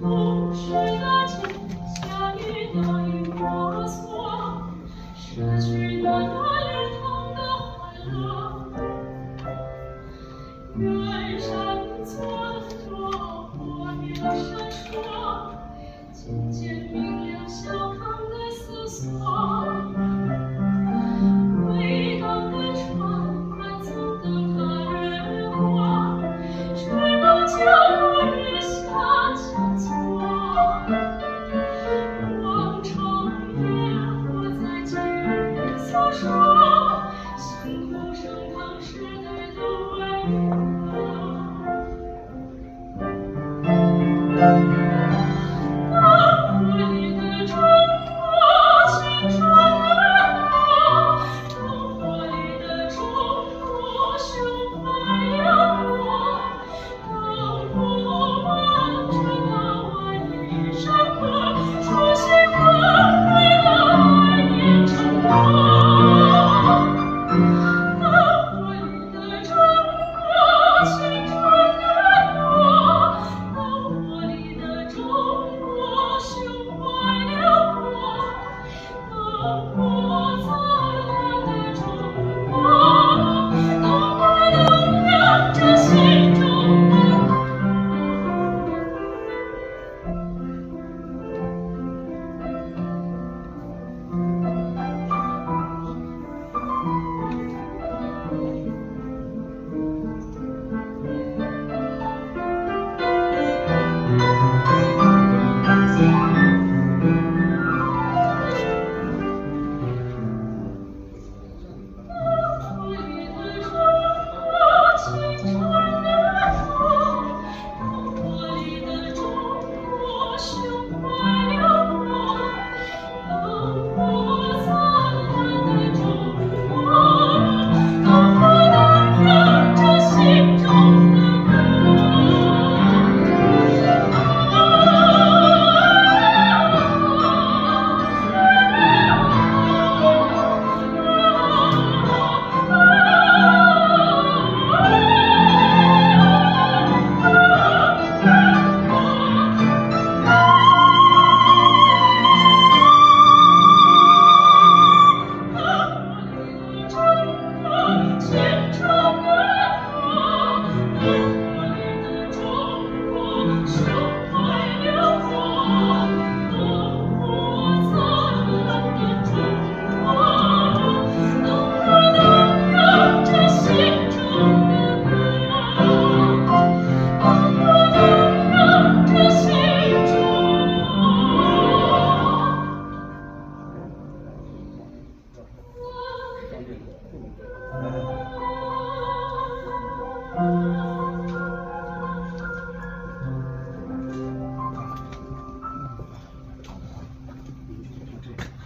都是那脚下的那一条河失去的那流淌的欢乐远山村着火苗闪